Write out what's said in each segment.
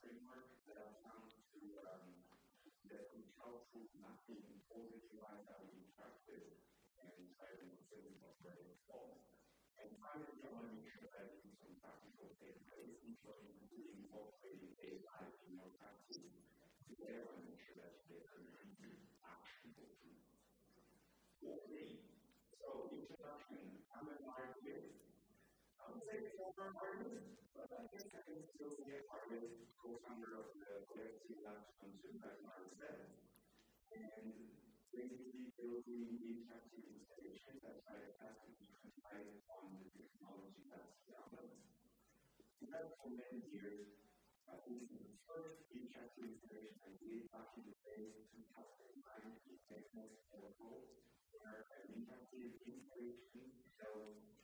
framework that I found to um, that can help with mapping all the UI that we interact with and try to make where they fall. And finally, I want to make sure that do some practical takeaways, including incorporating AI in your practice. Today, I want to make sure that they are actionable. Okay, so introduction. I'm an say former artist, but I guess I can still be artist, co-founder of the Collective Labs Consumer Mindset. And basically building interactive installations that try to capitalize on the technology that's around us. And that for many years, I think the first interactive installation I did back in the day, 2009, in Texas, showed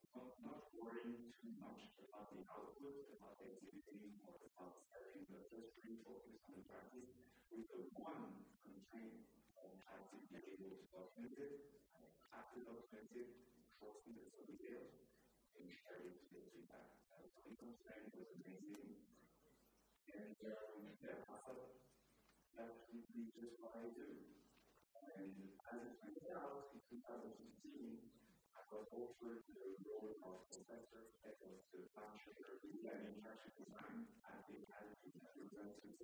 not, worrying too much about the output, about the or about setting, but just really focus on the practice with the one constraint of it, how to document it, trusting the details, and sharing the feedback. Was one constraint, was amazing. And um, yeah, that's really just what I do. And as it turns out, in 2015, I got offered the role of professor at the bachelor in interaction design at the Academy at the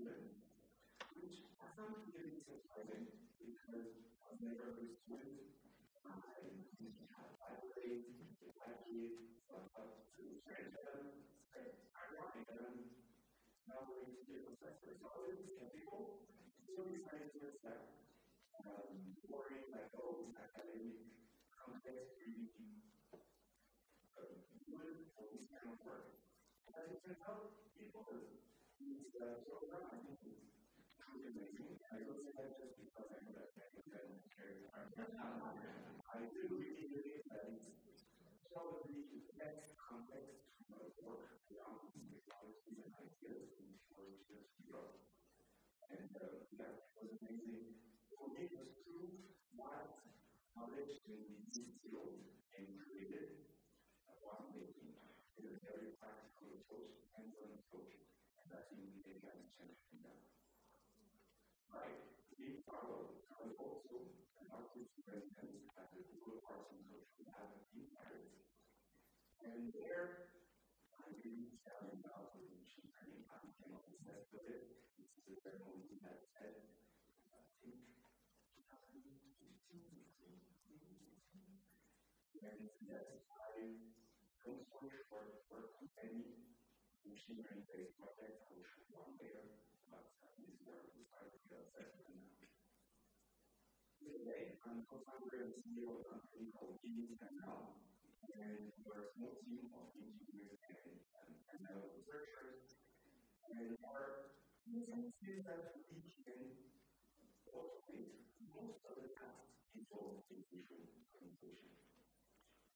London, which I found really surprising because I've never understood I graduate, up to and to be a professor. So I was so decided to accept, um, like, oh, academic context of work. It. I do believe that it's probably the best context of work around technologies and ideas in order to grow. And uh, that was amazing. For me, it was proof that can be and created while making in a very practical approach, hands-on approach, and I think we can have a to that. Right, followed, I was also an artist resident at the Google Arts and in Paris. And there, I really love with machine learning. I became obsessed with it. This is a ceremony that said, I think, 2015, and yes, I don't work for, for machine learning based project. I wish I one later, but this is where we started to get now. Today, I'm co-founder and CEO of a company called GeniusML, and we're a small team of engineers and ML researchers, and our mission is that we can automate most of the tasks involved in visual communication. Change your mood. Now,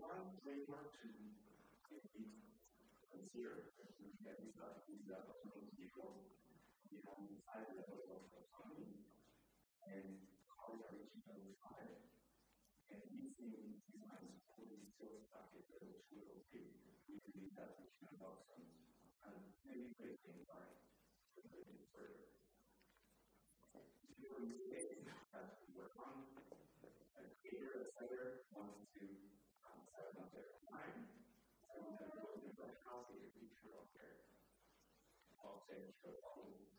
One framework to consider that to autonomous vehicle, we have five levels of autonomy, and cars are reaching level five, and using designs for the still stuck at level two or three, we that we can some um, maybe great things moving further. People use case that we work on, a creator, a seller wants to that goes in of sexual problems.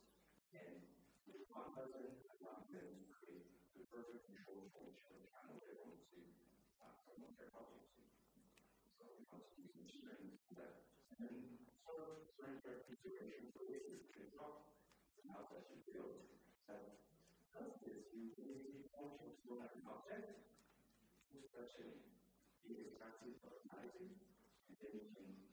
And with one husband, one man create the perfect control of channel they want to uh, promote their problems. So we must to that. And of surrender consideration for this is good talk. How that you feel that does this you really function to an object, especially the expressive of analysis, and then can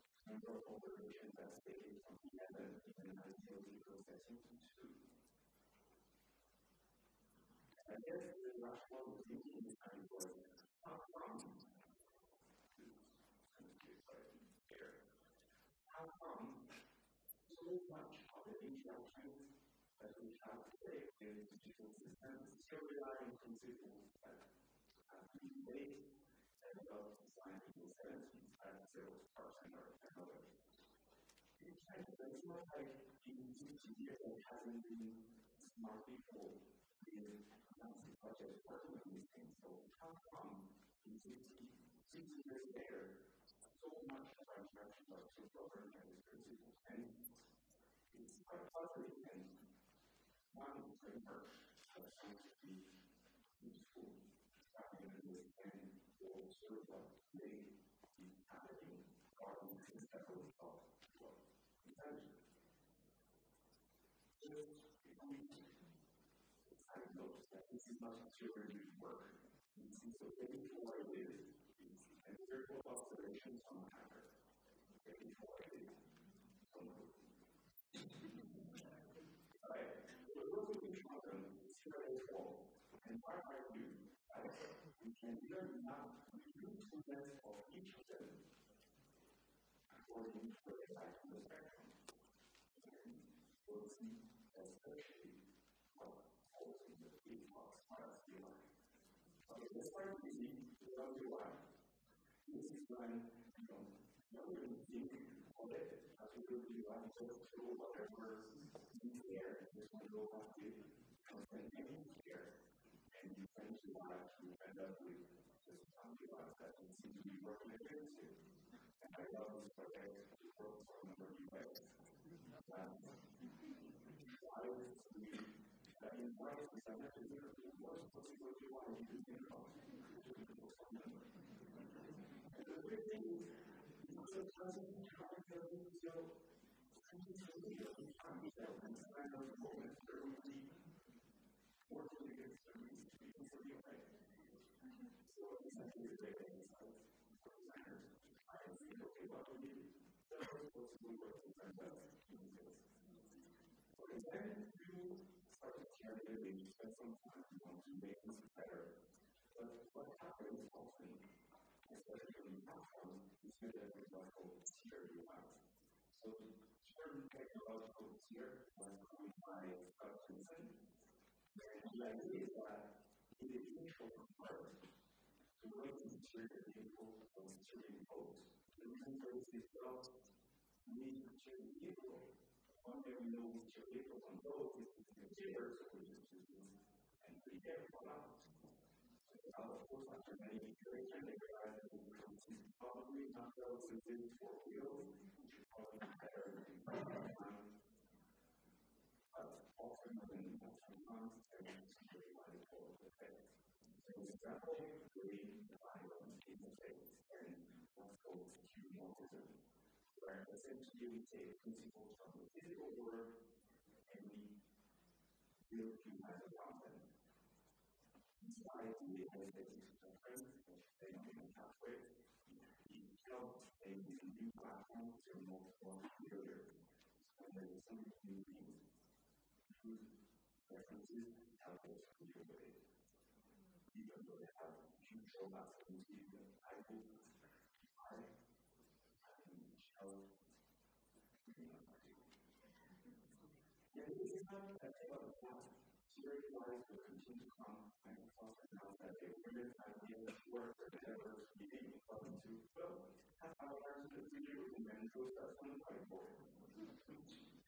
of operations that stated from 11 in an ideal processing to 2. I guess the rational thinking behind was how come how come so much of the interactions that we have today digital systems still on have been based and developed in the 70s as zero percent or another. Kind of it's not like in 60 years hasn't been smart people in massive projects working on these things. So how come in 60, 60 years later so much of our interactions are still governed by these principles? And it's quite positive and one framework that sounds to be useful starting or observe what today is happening regarding the level of what intelligence. Just a quick side note that this is not pure new work. Is a very correlated empirical observations on matter. Very correlated. Right? So those are each one of them is very cool. And our argue that we can not reduce the length of each of them according to the size of the spectrum. And we'll see especially what holds in the blocks are still like. Okay, is easy. This is why. This is when you know, wouldn't think of it as we to like just to whatever you care, just to go to content any care. And you to to end up with just that seem to be working against it. And I love this project to work for a number of you why would we, I mean, why is this unnecessary? What's what you to And the big thing is, because it doesn't try to so I need to leave it behind myself and find out moments where we working the for the. So essentially like see what we need. So then you start to carry the you spend some time to make this better. But what happens often, especially when you have one, is a tier you have. So certain technological tier coined by. And the idea that it is neutral first to to secure the vehicle from securing code. The reason for this is to know we secure vehicles on those is to consider to these and be careful about. Uh, of course, after many realized that we come to probably not relatively four wheels, which is better than but often months, and to go with it. So, example, three, the value of people face, and what's called humoralism, where essentially we take principles from the physical world and we build human content inside the identity spectrum, which they don't even have with. You help a new platform to multiple computers. So there's some new things, food preferences, help us with it. Even though they have the I, and Shell, and this is not a thing of the past. Syria life will continue to come and also now that they were at the end of work or whatever meeting welcome to well that's how I learned to do and.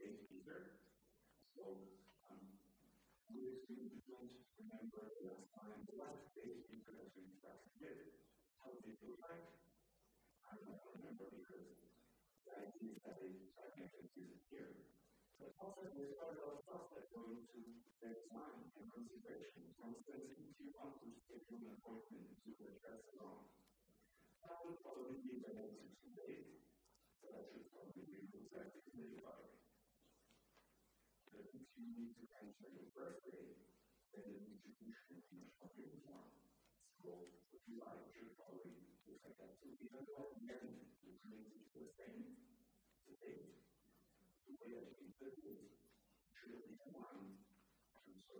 great teacher. So um, we remember the time the last great teacher that we just did. How did you like? I don't remember because the idea that they tried to make it. The process of going to their time and consideration. For instance, if you want to schedule an appointment to address a law, that would probably be related to date. So I should probably be exactly 35 that continues to transfer the birth rate and the distribution of your company as well. So, if you like, you're probably just like that. So, even though I'm married, the community is the same today, the way that we live is should be one. And so,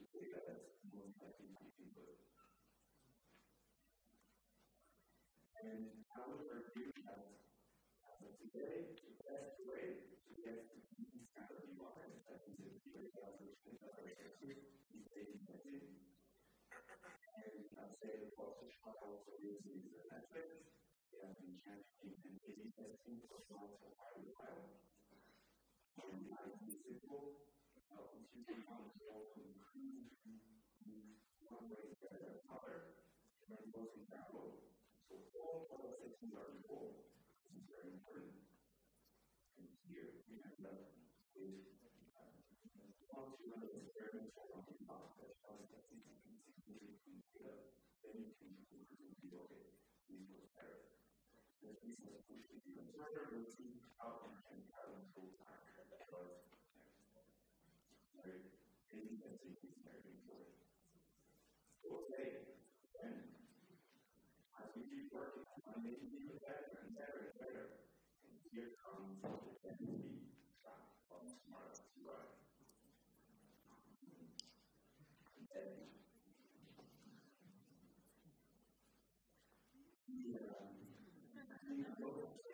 the way that is most likely to be good. And I would argue that as of today, the best way to get to here we have that with once you for one block that you then you can a see how it can have full time very intensity is very important. Okay, and as we keep working on making it better and better and better, here comes the dependency from smart UI. And the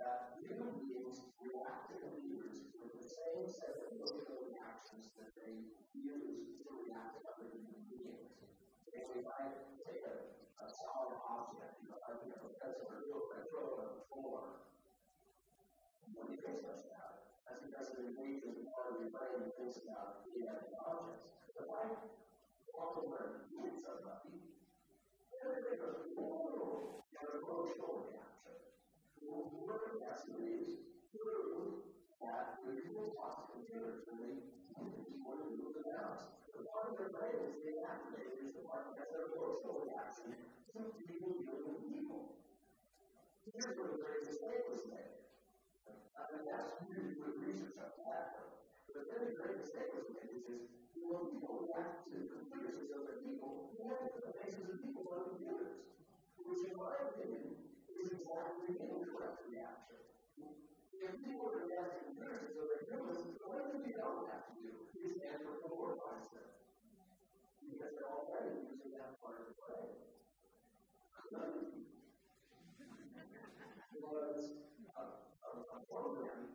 of that human beings react to computers with the same set of emotional reactions that they use to react to other human beings. If I take a, a solid object, you know, like you know, a throw on the floor, what do you think about that? That's because it engages the part of your brain that thinks about inanimate objects. If I walk over and hit somebody, have emotional reaction work activities prove that when people to computers and they want to move the mouse, the part of their brain is being activated is the part has their emotional reaction to people dealing with people. Here's where the great mistake was made. I mean, that's really good research on that. But then the great mistake was made, is when people react to the computers as other people, we have the faces of people on computers. Which, in my opinion, exactly the incorrect reaction. If people are reacting to so they're humans, the one thing you don't have to do is anthropomorphize them. Because they're already using that part of the brain. was a, a, a program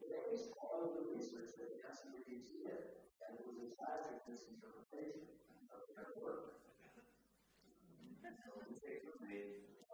based on the research that SMBT did, and it was a tragic misinterpretation of their work. So the paper made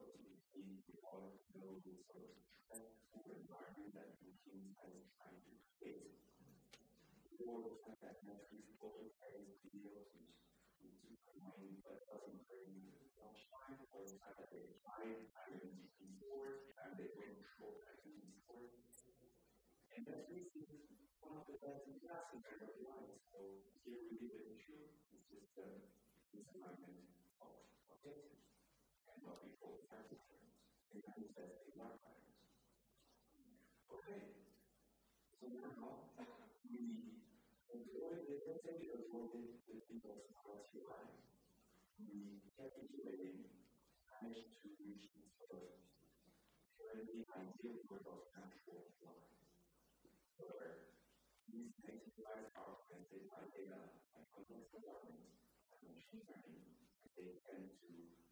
So we see we all know the of stressful environment that the team is trying to create. Or the fact that play videos which which is annoying but doesn't bring sunshine, or the fact that they try keyboard and they bring short having keyboard. And that's basically one of the best classes in your life. So here we leave the issue. It's just a misalignment of objectives our patterns. Okay. So now we employ the message avoided the people's RTI. We capitulating managed to reach this first. Currently ideal for those natural life. However, these maximize our transit by data and learning and machine learning, they tend to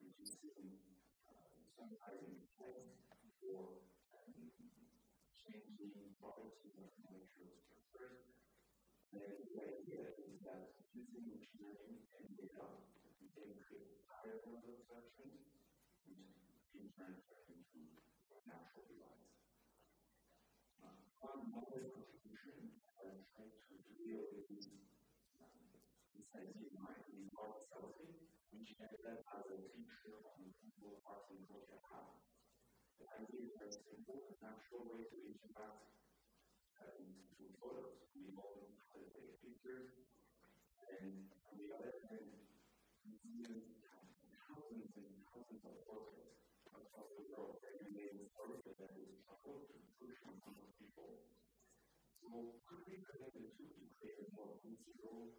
reducing uh, summarizing text or changing properties of structures. And the idea is that using machine and data, we can create higher of abstraction, which in turn into natural device one model contribution uh, trying to deal with this um, incentive mind in art therapy, which acted as a feature of the people arts and culture path. The idea is very simple, a natural way to interact um, through photos. We all how to pictures, and on the other hand, museums have thousands and thousands of photos across the world every day with photos that is struggle to push on people. So could we connect the two to create a more mutual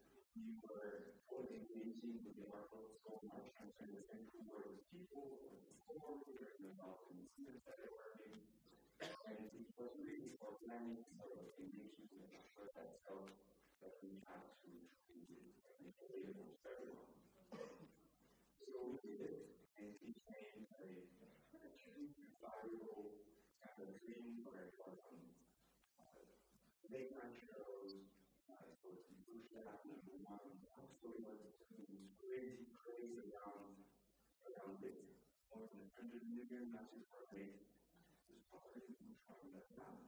you were fully engaging the market so and the people, with the were involved the that working. And it was really organic sort of engagement the market that felt that we had to make available to everyone. So we did it, and it became a kind of dream where it was on uh, late night shows, that one actually was crazy, crazy around, around this. More than 100 million massive property is probably from that down.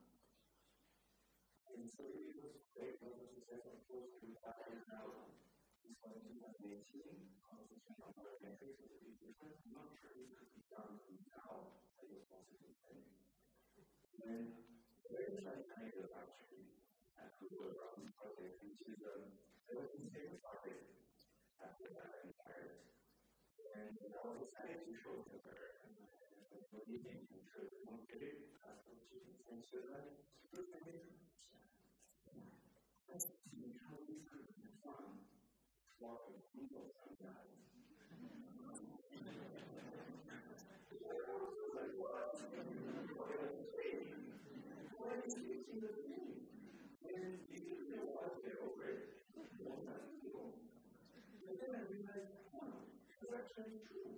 And so it was great, it was a success, of course, to retire now. This was in 2018, conversation on other metrics different. I'm not sure it could be done now, but it was also a thing. And very exciting actually who was on the project, which is a those very topic after that I'm. And I was decided to show to her. What do you think? You should have come to it. That's what she can sense with that. I didn't understand. That's the how we could have fun walking people sometimes. When you see realize they're over it, Ago. But then I realized, it's actually true.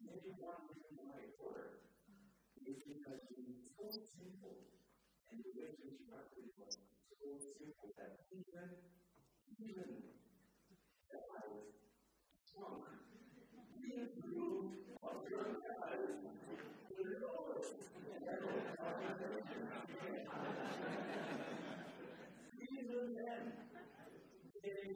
Maybe one reason why it worked is because so simple. And the way to interact with it was so simple that even, even that I was drunk, even through a drunk guy, even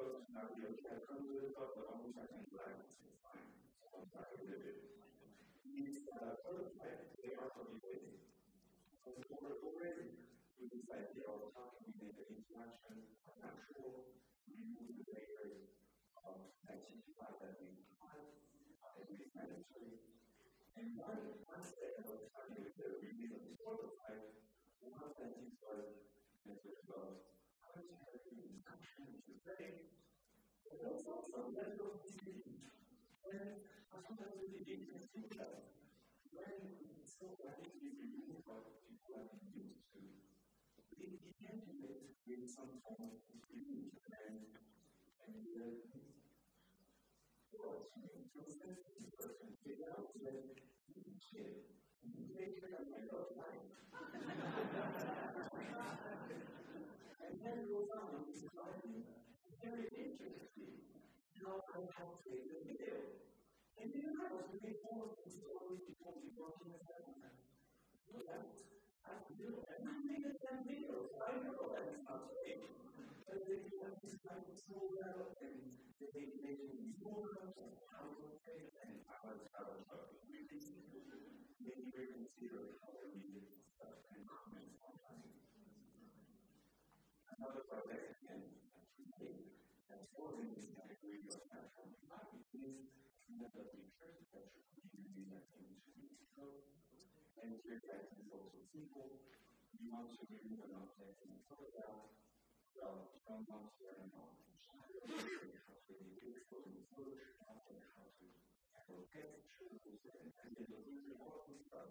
I wrote an idea that comes with it, but almost I can like it's fine. So I'm it. These prototypes, they are. So already, we we make the interaction natural, remove the of identify that we have, at least mandatory. And one of starting with the of the prototype, one of them is was to say, but also of disease. And we to that when so I think we remove people used to, we begin to create some form of disease and and the so since this person shit, you take care of my life. And then goes on to describing very interesting how I have created a video. And you I was really full of stories before we got in the seminar. So that's, that's new. And I made a 10 videos. I know that's not great. But they kind of so well, and they these programs and how to take and how to how to really maybe reconsider how they read stuff and comment on Another project, again, that's forming this category of natural is another feature that continue that And also simple. You want to in the shadow, how to expose the photograph, and to and of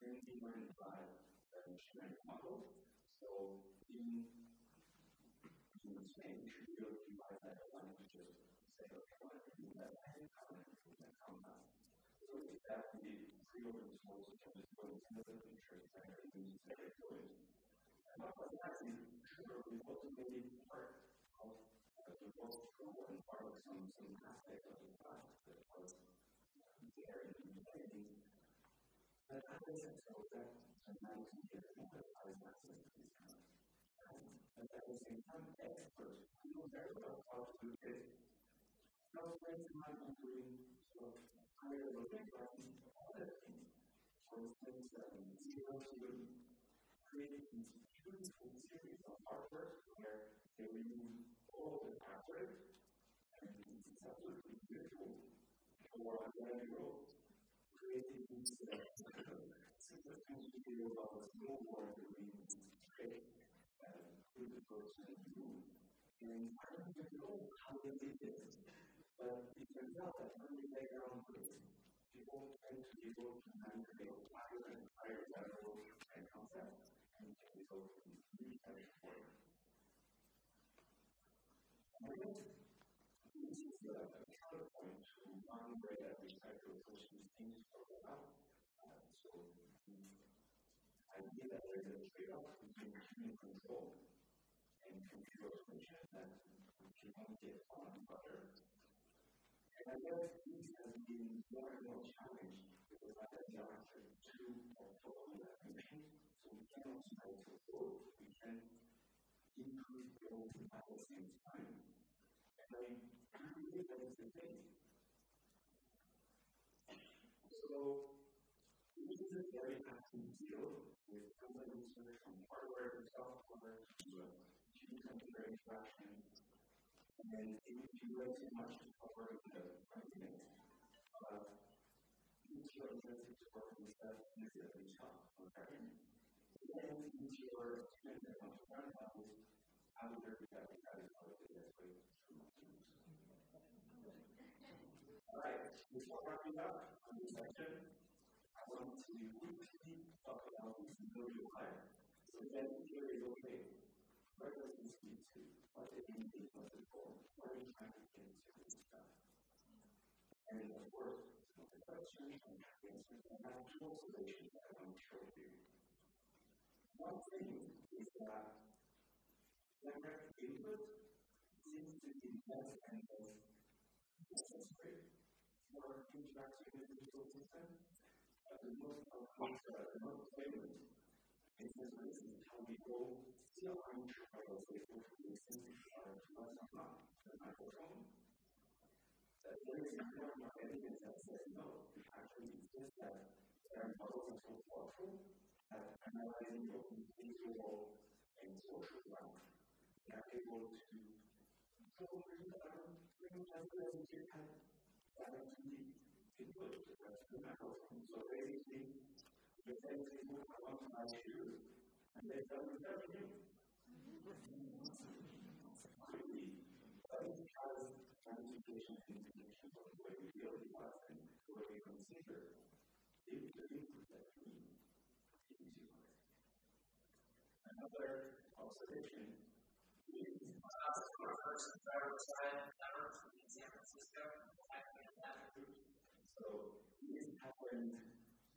can be learned by the model. So in in the same should to that to just say, okay, to that and to. So that can be free open you the features and use very good. And what was is sure we made part of the most important part of some some aspect of the class that was there in the beginning. But I so that sometimes you get more of at the same time, experts know very well how to do this. Friends in my country, so higher level classes, other things. For instance, um, zero to create these beautiful series of artwork where they remove all the passwords, and it's absolutely beautiful. Or Allegro created these uh, super fancy video about a snowboard doing trick who person who, and I don't even know how they did this, but it turns out that when you lay people tend to be able to manipulate higher and level and and can go research work. And this is the counterpoint to one way that pushes things about. Uh, so the idea that there is a trade-off between human control and computer solution that won't get on butter. And I guess been more and more challenged because I have answer to portfolio so we can optimize both. We can increase both at the same time. And I believe that is the case. So, this is a very active field with company research from hardware to software to their interactions. And if you way too much over the argument, uh, each interested to work with that okay? Then each your commitment on the front how would be that that is how it is with Alright, before wrapping up this section, I want to quickly talk about familiar life. So here is okay. Where to? Of we trying to? And of course, the question and answers and solutions that I want to show you. One thing is that direct input seems to be less and less necessary for interacting with the digital system. But the most uh, the most famous instances is how we go still untrials able to listen to our not microphone. That there is important evidence that that there are models so thoughtful at analyzing your visual and social life. They are able to go through um, bring well as you can input to the. So basically, the same people come onto my shoes and they tell me that's you. Really, but it has transmutation and connection of way we feel about and we consider the input that we into. Another observation is uh, first driver side network in San Francisco, so this happened early this week,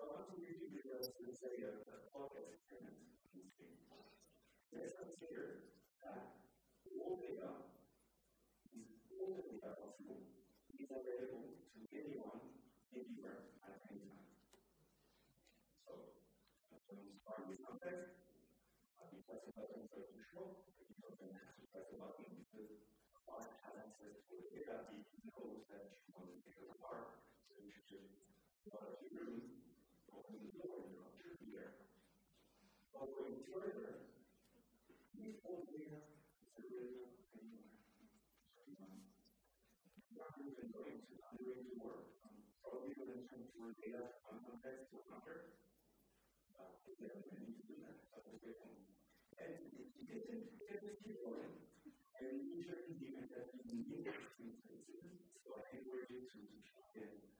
I want to the. Let's consider that all data is all the data possible is available to anyone, anywhere, at any time. So, I'm going to start with you press a button for you're going to have to press a button because has access to the data, it knows that you want to take apart you should go out of your room, open the door, come through here. But further, you won't be able to live anywhere. Not even going to undoing the work. Probably going to turn your context to another. Uh, if they have any to do that. And you get to get keep going. And you be given that you need to so you to get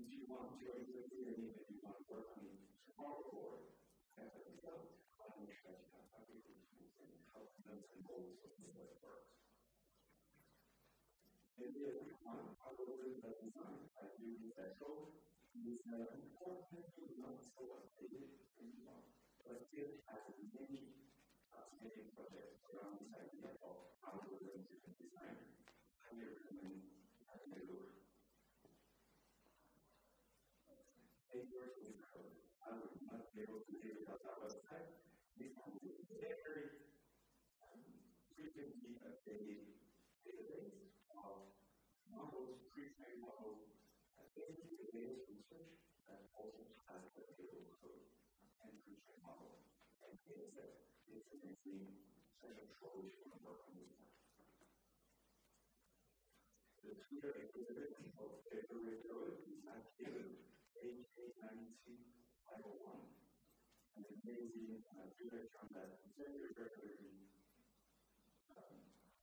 if you want to interfere in if you want to work. On tomorrow or as a result, I to sure that you have tools and help them and of the way works. And if one. Algorithm that design I do this echo is uh, important, not so updated anymore, but still has many fascinating projects around this idea of algorithm driven design. I recommend a papers in code. I would not be able to do without that website. We can do very um, frequently updated database of models, pre-trained models, the research that also has the table code and pre-trained models and data set. An amazing set of on this one. The Twitter exhibit of code is active AK92501, an amazing uh, on that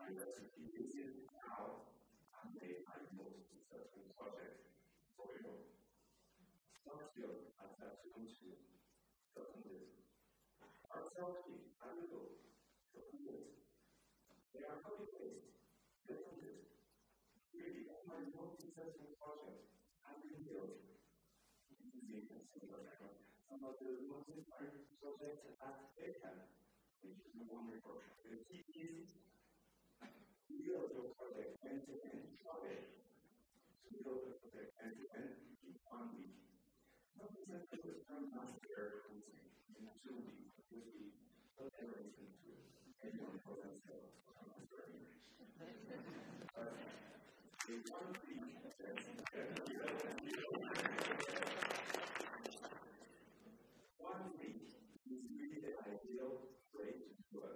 my recipe. Is how I made my most successful project for you. Skills I have to go to this. Art Selfie, I will go, this. They are is, doesn't this. Really, my most successful project I will build using some of the most important projects at ACAM, which is the one report. The key is build your project end to end project to build the project end to end in one week. Some examples of Scrum Master coaching in be can do. Anyone for themselves, Master English. But in one week, one week is really the ideal way to do a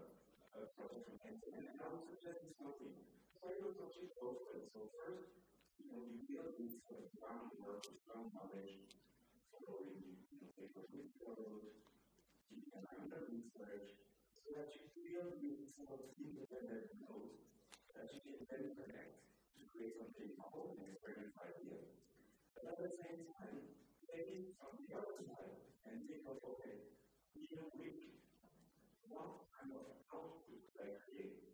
uh, project and, and I would suggest something. Try to approach it both ways. So first, you know, you build these sort of groundwork, ground knowledge, following, you know, paper with code, keeping an eye on the research, so that you feel these sort of independent nodes that you can then connect to create something novel and experiment ideas. But at the same time, take it from the other side and think of, okay, in a week, what kind of output could I create?